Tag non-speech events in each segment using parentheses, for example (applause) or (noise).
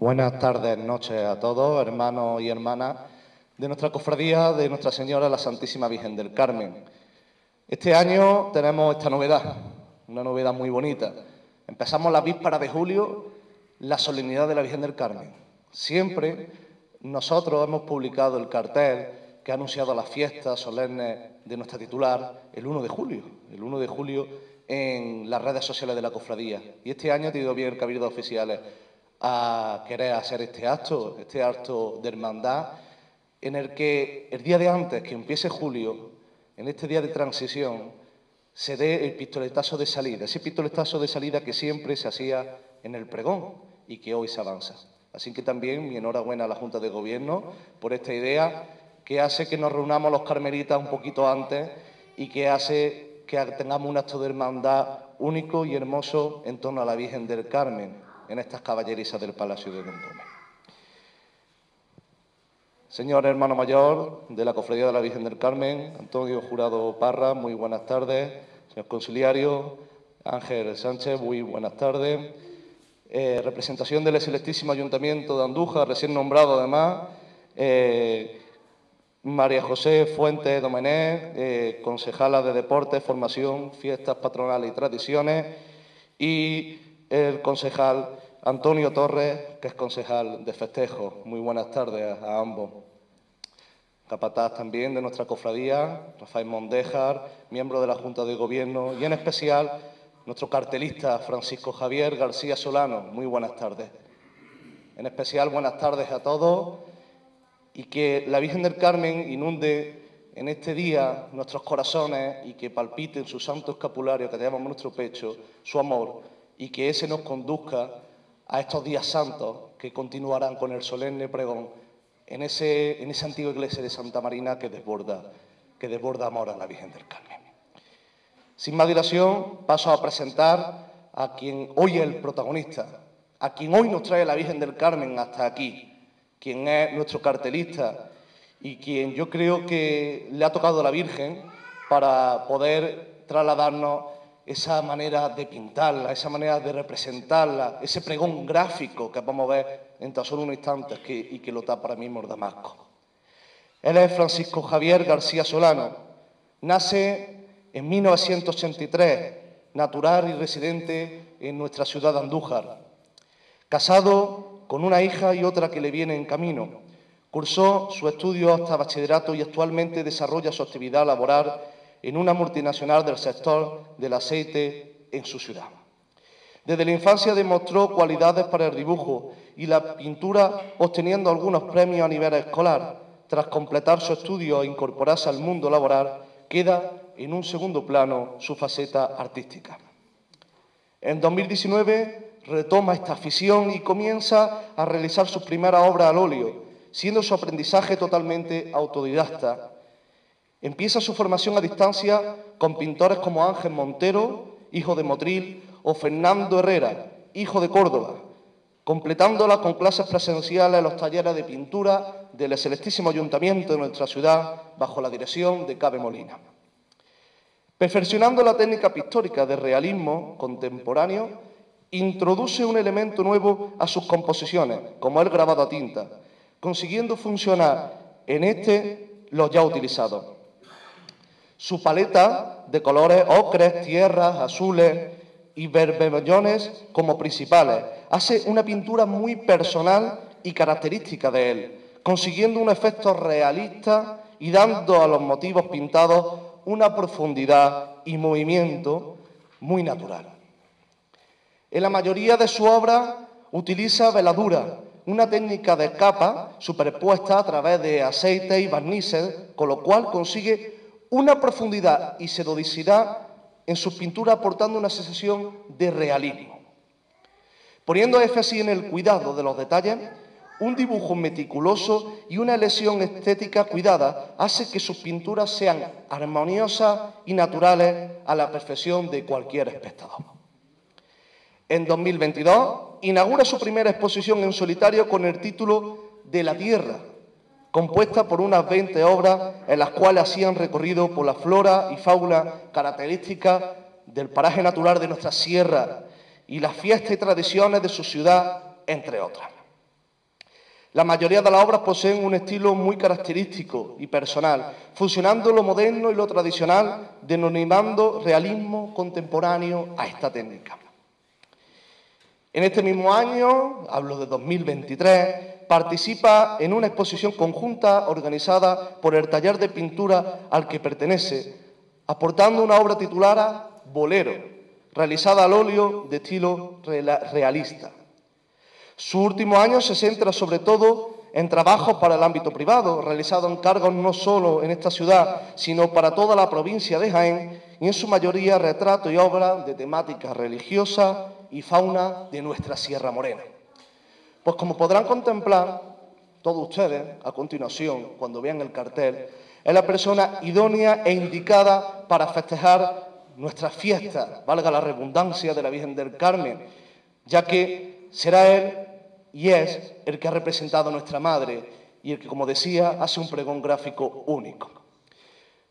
Buenas tardes, noches a todos, hermanos y hermanas de nuestra cofradía de Nuestra Señora la Santísima Virgen del Carmen. Este año tenemos esta novedad, una novedad muy bonita. Empezamos la víspera de julio, la solemnidad de la Virgen del Carmen. Siempre nosotros hemos publicado el cartel que ha anunciado las fiestas solemnes de nuestra titular el 1 de julio, el 1 de julio en las redes sociales de la cofradía. Y este año ha tenido bien el Cabildo Oficiales a querer hacer este acto, este acto de hermandad, en el que el día de antes que empiece julio, en este día de transición, se dé el pistoletazo de salida, ese pistoletazo de salida que siempre se hacía en el pregón y que hoy se avanza. Así que también mi enhorabuena a la Junta de Gobierno por esta idea que hace que nos reunamos los carmelitas un poquito antes y que hace que tengamos un acto de hermandad único y hermoso en torno a la Virgen del Carmen, en estas caballerizas del Palacio de Don Señor hermano mayor de la Cofradía de la Virgen del Carmen, Antonio Jurado Parra, muy buenas tardes. Señor conciliario, Ángel Sánchez, muy buenas tardes. Eh, representación del Celestísimo Ayuntamiento de Andújar, recién nombrado además. Eh, María José Fuentes Domenech, eh, concejala de Deportes, Formación, Fiestas Patronales y Tradiciones, y el concejal Antonio Torres, que es concejal de festejo. Muy buenas tardes a ambos. Capataz también de nuestra cofradía, Rafael Mondejar, miembro de la Junta de Gobierno, y en especial nuestro cartelista Francisco Javier García Solano. Muy buenas tardes. En especial, buenas tardes a todos y que la Virgen del Carmen inunde en este día nuestros corazones y que palpite en su santo escapulario que tenemos en nuestro pecho su amor y que ese nos conduzca a estos días santos que continuarán con el solemne pregón en, ese, en esa antigua iglesia de Santa Marina que desborda, que desborda amor a la Virgen del Carmen. Sin más dilación, paso a presentar a quien hoy es el protagonista, a quien hoy nos trae la Virgen del Carmen hasta aquí, quien es nuestro cartelista y quien yo creo que le ha tocado a la Virgen para poder trasladarnos esa manera de pintarla, esa manera de representarla, ese pregón gráfico que vamos a ver en tan solo unos instantes y que lo está para mí Damasco. Él es Francisco Javier García Solano. Nace en 1983, natural y residente en nuestra ciudad de Andújar. Casado con una hija y otra que le viene en camino. Cursó su estudio hasta bachillerato y actualmente desarrolla su actividad laboral en una multinacional del sector del aceite en su ciudad. Desde la infancia demostró cualidades para el dibujo y la pintura, obteniendo algunos premios a nivel escolar. Tras completar su estudio e incorporarse al mundo laboral, queda en un segundo plano su faceta artística. En 2019 retoma esta afición y comienza a realizar su primera obra al óleo, siendo su aprendizaje totalmente autodidacta. Empieza su formación a distancia con pintores como Ángel Montero, hijo de Motril, o Fernando Herrera, hijo de Córdoba, completándola con clases presenciales en los talleres de pintura del Celestísimo Ayuntamiento de nuestra ciudad bajo la dirección de Cabe Molina. Perfeccionando la técnica pictórica de realismo contemporáneo, introduce un elemento nuevo a sus composiciones, como el grabado a tinta, consiguiendo funcionar en este los ya utilizados. Su paleta de colores ocres, tierras, azules y berbelones como principales hace una pintura muy personal y característica de él, consiguiendo un efecto realista y dando a los motivos pintados una profundidad y movimiento muy natural. En la mayoría de su obra utiliza veladura, una técnica de capa superpuesta a través de aceite y barnices, con lo cual consigue una profundidad y sedodicidad en sus pinturas aportando una sensación de realismo. Poniendo énfasis en el cuidado de los detalles, un dibujo meticuloso y una lesión estética cuidada hace que sus pinturas sean armoniosas y naturales a la perfección de cualquier espectador. En 2022 inaugura su primera exposición en solitario con el título De la Tierra, compuesta por unas 20 obras en las cuales hacían recorrido por la flora y fauna característica del paraje natural de nuestra sierra y las fiestas y tradiciones de su ciudad, entre otras. La mayoría de las obras poseen un estilo muy característico y personal, fusionando lo moderno y lo tradicional, denominando realismo contemporáneo a esta técnica. En este mismo año, hablo de 2023, participa en una exposición conjunta organizada por el taller de pintura al que pertenece, aportando una obra titulada Bolero, realizada al óleo de estilo realista. Su último año se centra sobre todo en trabajos para el ámbito privado, realizados en cargos no solo en esta ciudad, sino para toda la provincia de Jaén, y en su mayoría retratos y obras de temática religiosa y fauna de nuestra Sierra Morena. Pues como podrán contemplar todos ustedes a continuación, cuando vean el cartel, es la persona idónea e indicada para festejar nuestra fiesta, valga la redundancia, de la Virgen del Carmen, ya que será él y es el que ha representado a nuestra madre y el que, como decía, hace un pregón gráfico único.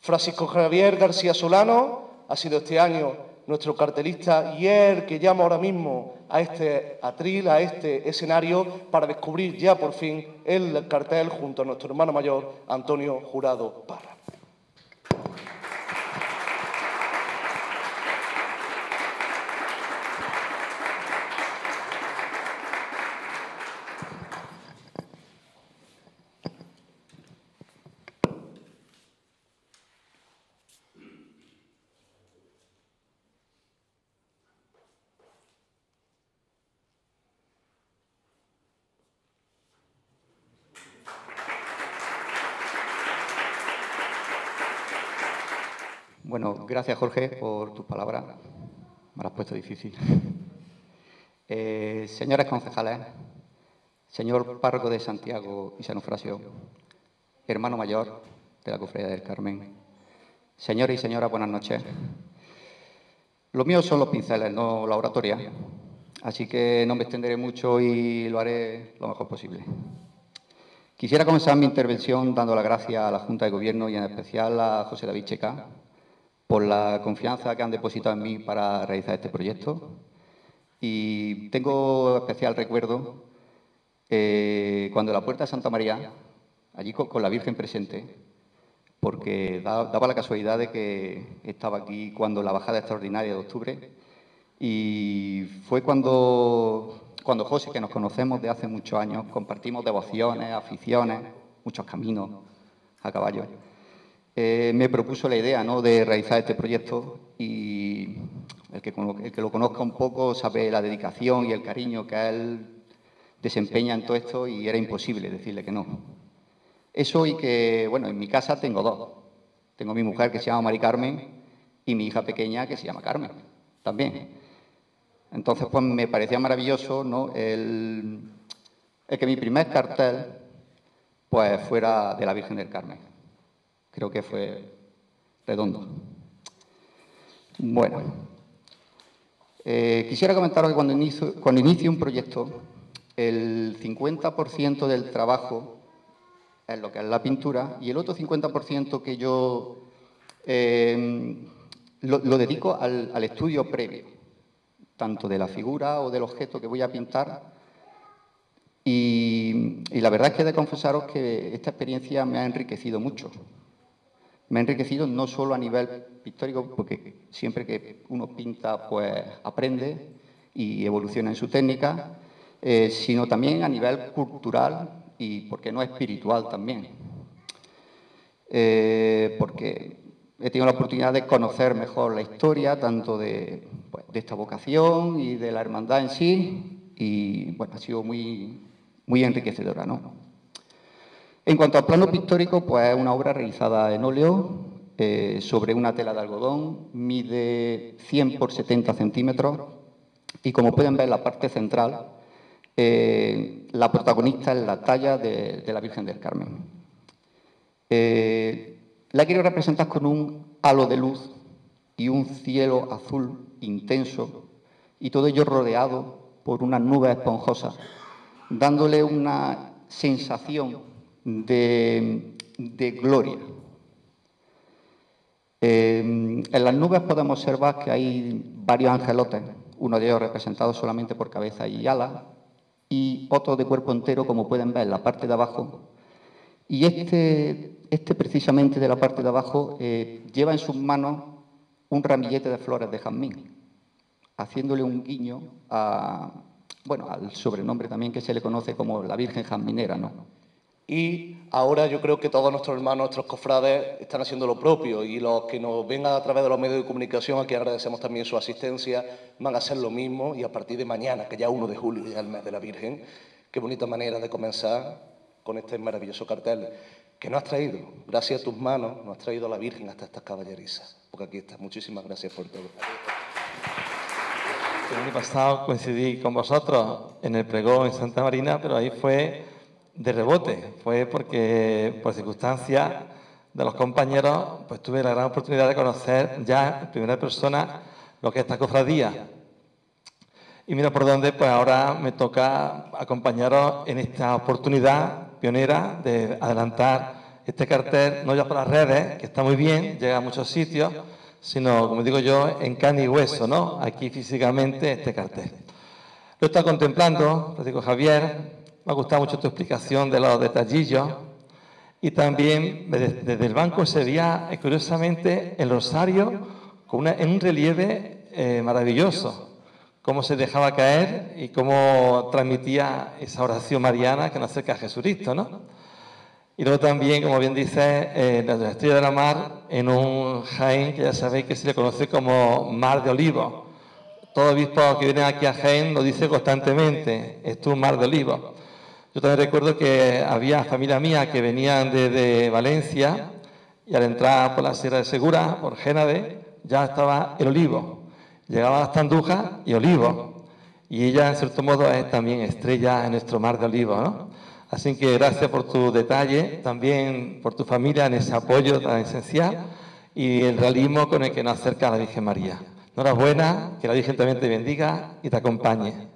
Francisco Javier García Solano ha sido este año nuestro cartelista y es el que llama ahora mismo a este atril, a este escenario, para descubrir ya por fin el cartel junto a nuestro hermano mayor, Antonio Jurado Parra. Bueno, gracias Jorge por tus palabras. Me lo has puesto difícil. (laughs) Eh, señores concejales, señor párroco de Santiago y San Eufrasio, hermano mayor de la Cofradía del Carmen, señores y señoras, buenas noches. Los míos son los pinceles, no la oratoria, así que no me extenderé mucho y lo haré lo mejor posible. Quisiera comenzar mi intervención dando las gracias a la Junta de Gobierno y en especial a José David Checa por la confianza que han depositado en mí para realizar este proyecto. Y tengo especial recuerdo eh, cuando la Puerta de Santa María, allí con, la Virgen presente, porque daba la casualidad de que estaba aquí cuando la bajada extraordinaria de octubre y fue cuando, cuando José, que nos conocemos de hace muchos años, compartimos devociones, aficiones, muchos caminos a caballo. Eh, me propuso la idea ¿no? de realizar este proyecto y el que, lo conozca un poco sabe la dedicación y el cariño que él desempeña en todo esto y era imposible decirle que no. Eso y que, bueno, en mi casa tengo dos. Tengo mi mujer que se llama Mari Carmen y mi hija pequeña que se llama Carmen también. Entonces, pues me parecía maravilloso ¿no? el, que mi primer cartel pues fuera de la Virgen del Carmen creo que fue redondo. Bueno, eh, quisiera comentaros que cuando inicio, un proyecto, el 50% del trabajo es lo que es la pintura y el otro 50% que yo eh, lo, dedico al, al, estudio previo, tanto de la figura o del objeto que voy a pintar. Y, y la verdad es que he de confesaros que esta experiencia me ha enriquecido mucho me ha enriquecido no solo a nivel pictórico, porque siempre que uno pinta, pues aprende y evoluciona en su técnica, eh, sino también a nivel cultural y, porque no, espiritual también. Eh, porque he tenido la oportunidad de conocer mejor la historia, tanto de, pues, de, esta vocación y de la hermandad en sí, y bueno, ha sido muy, muy enriquecedora, ¿no? En cuanto al plano pictórico, pues es una obra realizada en óleo eh, sobre una tela de algodón, mide 100 por 70 centímetros y como pueden ver en la parte central, eh, la protagonista es la talla de, la Virgen del Carmen. Eh, la quiero representar con un halo de luz y un cielo azul intenso y todo ello rodeado por unas nubes esponjosas, dándole una sensación de, gloria. Eh, en las nubes podemos observar que hay varios angelotes, uno de ellos representado solamente por cabeza y alas, y otro de cuerpo entero, como pueden ver en la parte de abajo. Y este, este precisamente de la parte de abajo eh, lleva en sus manos un ramillete de flores de jazmín, haciéndole un guiño a, bueno, al sobrenombre también que se le conoce como la Virgen Jazminera, ¿no? Y ahora yo creo que todos nuestros hermanos, nuestros cofrades, están haciendo lo propio y los que nos vengan a través de los medios de comunicación, aquí agradecemos también su asistencia, van a hacer lo mismo y a partir de mañana, que ya 1 de julio, ya el mes de la Virgen, qué bonita manera de comenzar con este maravilloso cartel que nos has traído, gracias a tus manos, nos has traído a la Virgen hasta estas caballerizas, porque aquí está. Muchísimas gracias por todo. El año pasado coincidí con vosotros en el pregón en Santa Marina, pero ahí fue de rebote, fue porque por circunstancias de los compañeros, pues tuve la gran oportunidad de conocer ya en primera persona lo que es esta cofradía. Y mira por dónde, pues ahora me toca acompañaros en esta oportunidad pionera de adelantar este cartel, no ya por las redes, que está muy bien, llega a muchos sitios, sino, como digo yo, en carne y hueso, ¿no? Aquí físicamente este cartel. Lo estado contemplando, digo Javier, me ha gustado mucho tu explicación de los detallillos. Y también desde, el banco se veía eh, curiosamente el rosario con en un relieve eh, maravilloso. Cómo se dejaba caer y cómo transmitía esa oración mariana que nos acerca a Jesucristo, ¿no? Y luego también, como bien dice, eh, la estrella de la mar en un Jaén que ya sabéis que se le conoce como mar de olivos. Todo obispo que viene aquí a Jaén lo dice constantemente, es un mar de olivos. Yo también recuerdo que había familia mía que venían desde Valencia y al entrar por la Sierra de Segura, por Génade, ya estaba el olivo. Llegaba hasta Andújar y olivo. Y ella, en cierto modo, es también estrella en nuestro mar de olivo. ¿no? Así que gracias por tu detalle, también por tu familia en ese apoyo tan esencial y el realismo con el que nos acerca a la Virgen María. Enhorabuena, que la Virgen también te bendiga y te acompañe.